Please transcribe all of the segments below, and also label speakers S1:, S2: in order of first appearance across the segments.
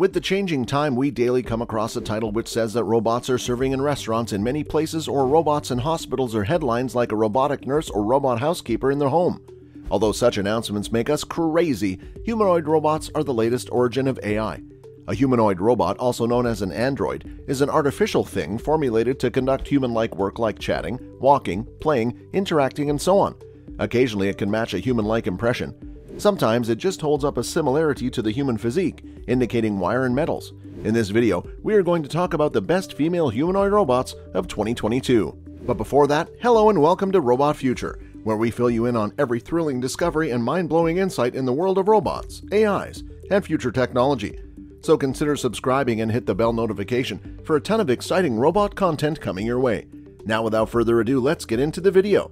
S1: With the changing time, we daily come across a title which says that robots are serving in restaurants in many places, or robots in hospitals, or headlines like a robotic nurse or robot housekeeper in their home. Although such announcements make us crazy, humanoid robots are the latest origin of AI. A humanoid robot, also known as an android, is an artificial thing formulated to conduct human like work like chatting, walking, playing, interacting, and so on. Occasionally, it can match a human like impression. Sometimes it just holds up a similarity to the human physique, indicating wire and metals. In this video, we are going to talk about the best female humanoid robots of 2022. But before that, hello and welcome to Robot Future, where we fill you in on every thrilling discovery and mind blowing insight in the world of robots, AIs, and future technology. So consider subscribing and hit the bell notification for a ton of exciting robot content coming your way. Now, without further ado, let's get into the video.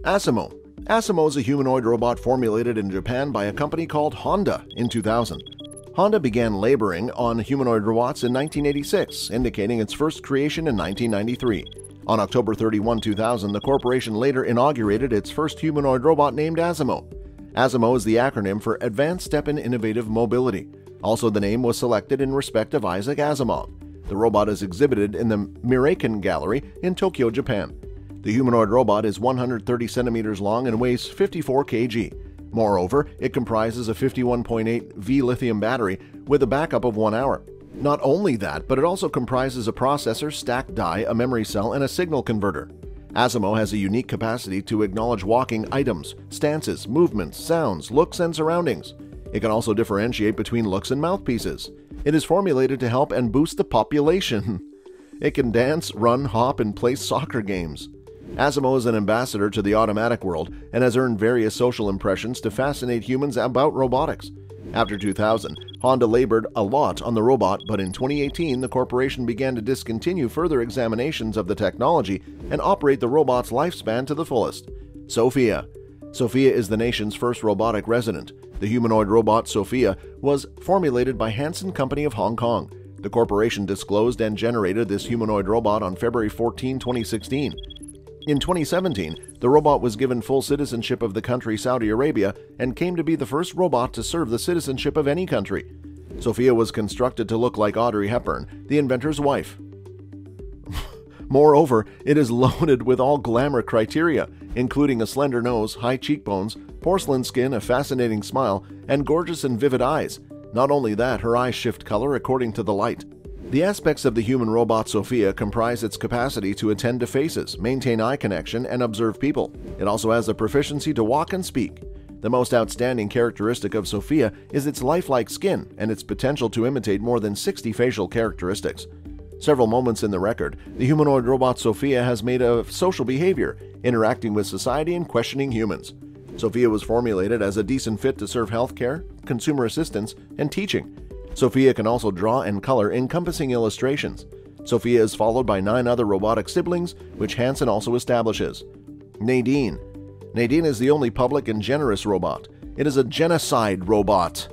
S1: Asimo Asimo is a humanoid robot formulated in Japan by a company called Honda in 2000. Honda began laboring on humanoid robots in 1986, indicating its first creation in 1993. On October 31, 2000, the corporation later inaugurated its first humanoid robot named Asimo. Asimo is the acronym for Advanced Step in Innovative Mobility. Also, the name was selected in respect of Isaac Asimov. The robot is exhibited in the Miraikan Gallery in Tokyo, Japan. The humanoid robot is 130 centimeters long and weighs 54 kg. Moreover, it comprises a 51.8 V lithium battery with a backup of one hour. Not only that, but it also comprises a processor, stacked die, a memory cell, and a signal converter. Asimo has a unique capacity to acknowledge walking items, stances, movements, sounds, looks, and surroundings. It can also differentiate between looks and mouthpieces. It is formulated to help and boost the population. It can dance, run, hop, and play soccer games. Asimo is an ambassador to the automatic world and has earned various social impressions to fascinate humans about robotics. After 2000, Honda labored a lot on the robot, but in 2018, the corporation began to discontinue further examinations of the technology and operate the robot's lifespan to the fullest. Sophia Sophia is the nation's first robotic resident. The humanoid robot Sophia was formulated by Hanson Company of Hong Kong. The corporation disclosed and generated this humanoid robot on February 14, 2016. In 2017, the robot was given full citizenship of the country Saudi Arabia and came to be the first robot to serve the citizenship of any country. Sophia was constructed to look like Audrey Hepburn, the inventor's wife. Moreover, it is loaded with all glamour criteria, including a slender nose, high cheekbones, porcelain skin, a fascinating smile, and gorgeous and vivid eyes. Not only that, her eyes shift color according to the light. The aspects of the human robot Sophia comprise its capacity to attend to faces, maintain eye connection, and observe people. It also has the proficiency to walk and speak. The most outstanding characteristic of Sophia is its lifelike skin and its potential to imitate more than 60 facial characteristics. Several moments in the record, the humanoid robot Sophia has made a social behavior, interacting with society and questioning humans. Sophia was formulated as a decent fit to serve healthcare, consumer assistance, and teaching. Sophia can also draw and color encompassing illustrations. Sophia is followed by nine other robotic siblings, which Hanson also establishes. Nadine. Nadine is the only public and generous robot. It is a genocide robot.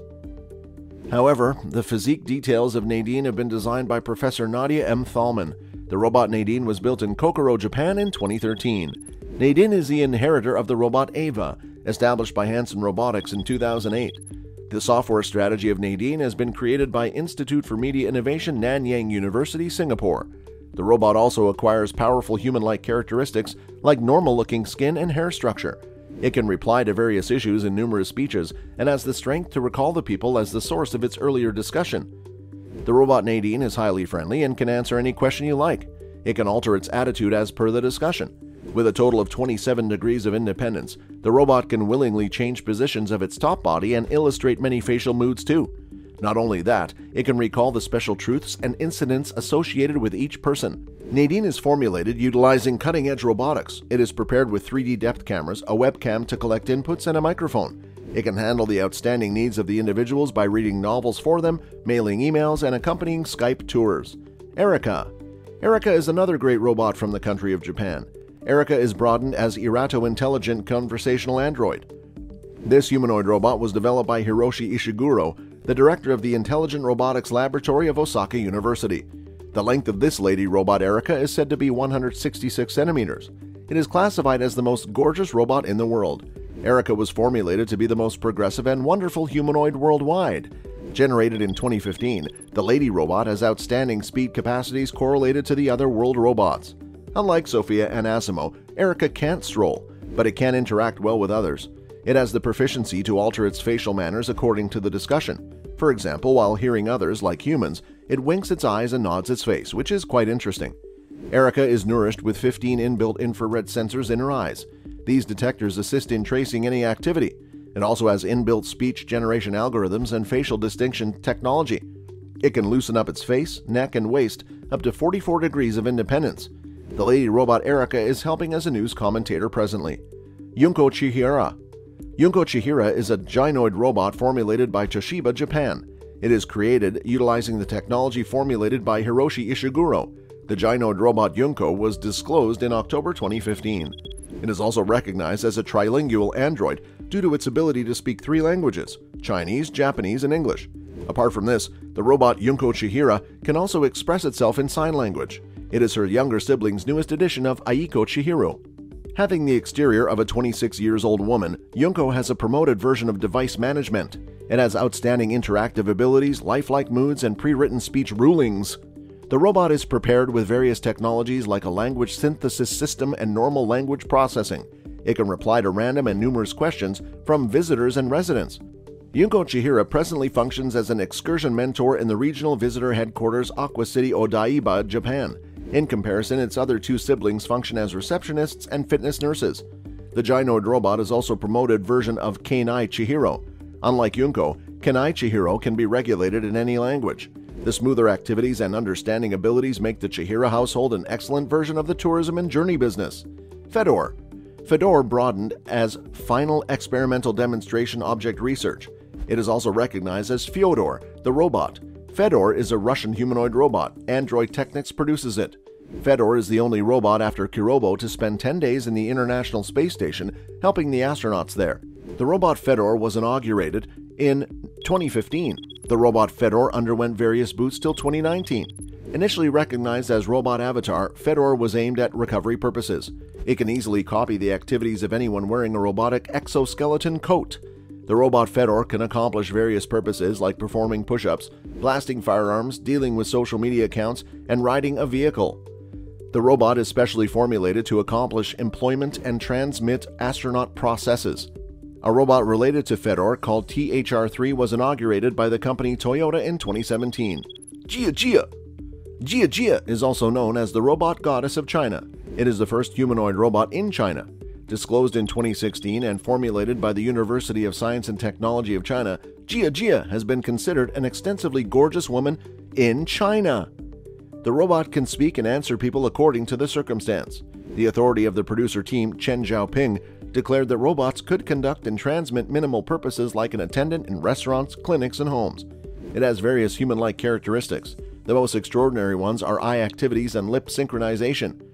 S1: However, the physique details of Nadine have been designed by Professor Nadia M. Thalmann. The robot Nadine was built in Kokoro, Japan in 2013. Nadine is the inheritor of the robot Ava, established by Hanson Robotics in 2008. The software strategy of Nadine has been created by Institute for Media Innovation, Nanyang University, Singapore. The robot also acquires powerful human like characteristics like normal looking skin and hair structure. It can reply to various issues in numerous speeches and has the strength to recall the people as the source of its earlier discussion. The robot Nadine is highly friendly and can answer any question you like. It can alter its attitude as per the discussion. With a total of 27 degrees of independence, the robot can willingly change positions of its top body and illustrate many facial moods too. Not only that, it can recall the special truths and incidents associated with each person. Nadine is formulated utilizing cutting edge robotics. It is prepared with 3D depth cameras, a webcam to collect inputs, and a microphone. It can handle the outstanding needs of the individuals by reading novels for them, mailing emails, and accompanying Skype tours. Erica. Erica is another great robot from the country of Japan. Erica is broadened as Erato Intelligent Conversational Android. This humanoid robot was developed by Hiroshi Ishiguro, the director of the Intelligent Robotics Laboratory of Osaka University. The length of this lady robot Erica is said to be 166 centimeters. It is classified as the most gorgeous robot in the world. Erica was formulated to be the most progressive and wonderful humanoid worldwide. Generated in 2015, the Lady Robot has outstanding speed capacities correlated to the other world robots. Unlike Sophia and Asimo, Erica can't stroll, but it can interact well with others. It has the proficiency to alter its facial manners according to the discussion. For example, while hearing others, like humans, it winks its eyes and nods its face, which is quite interesting. Erica is nourished with 15 inbuilt infrared sensors in her eyes. These detectors assist in tracing any activity. It also has inbuilt speech generation algorithms and facial distinction technology. It can loosen up its face, neck, and waist up to 44 degrees of independence. The lady robot Erica is helping as a news commentator presently. Yunko Chihira Yunko Chihira is a gynoid robot formulated by Toshiba, Japan. It is created utilizing the technology formulated by Hiroshi Ishiguro. The gynoid robot Yunko was disclosed in October 2015. It is also recognized as a trilingual android due to its ability to speak three languages Chinese, Japanese, and English. Apart from this, the robot Yunko Chihira can also express itself in sign language. It is her younger sibling's newest edition of Aiko Chihira. Having the exterior of a 26 years old woman, Yunko has a promoted version of device management. It has outstanding interactive abilities, lifelike moods, and pre written speech rulings. The robot is prepared with various technologies like a language synthesis system and normal language processing. It can reply to random and numerous questions from visitors and residents. Yunko Chihira presently functions as an excursion mentor in the regional visitor headquarters Aqua City Odaiba, Japan. In comparison, its other two siblings function as receptionists and fitness nurses. The gynoid robot is also promoted version of Kanae Chihira. Unlike Yunko, Kanae Chihira can be regulated in any language. The smoother activities and understanding abilities make the Chihira household an excellent version of the tourism and journey business. Fedor. Fedor broadened as Final Experimental Demonstration Object Research. It is also recognized as Fyodor, the robot, Fedor is a Russian humanoid robot. Android Technics produces it. Fedor is the only robot after Kirobo to spend 10 days in the International Space Station helping the astronauts there. The robot Fedor was inaugurated in 2015. The robot Fedor underwent various boots till 2019. Initially recognized as Robot Avatar, Fedor was aimed at recovery purposes. It can easily copy the activities of anyone wearing a robotic exoskeleton coat. The robot Fedor can accomplish various purposes like performing push ups, blasting firearms, dealing with social media accounts, and riding a vehicle. The robot is specially formulated to accomplish employment and transmit astronaut processes. A robot related to Fedor called THR 3 was inaugurated by the company Toyota in 2017. Jia Jia! Jia Jia is also known as the robot goddess of China. It is the first humanoid robot in China. Disclosed in 2016 and formulated by the University of Science and Technology of China, Jia Jia has been considered an extensively gorgeous woman in China. The robot can speak and answer people according to the circumstance. The authority of the producer team, Chen Xiaoping, declared that robots could conduct and transmit minimal purposes like an attendant in restaurants, clinics, and homes. It has various human like characteristics. The most extraordinary ones are eye activities and lip synchronization.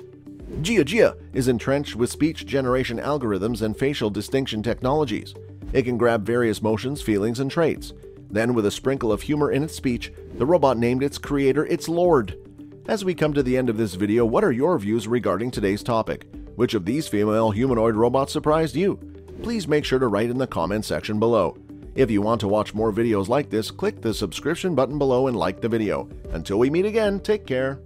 S1: Jia Jia is entrenched with speech generation algorithms and facial distinction technologies. It can grab various motions, feelings, and traits. Then, with a sprinkle of humor in its speech, the robot named its creator its Lord. As we come to the end of this video, what are your views regarding today's topic? Which of these female humanoid robots surprised you? Please make sure to write in the comment section below. If you want to watch more videos like this, click the subscription button below and like the video. Until we meet again, take care.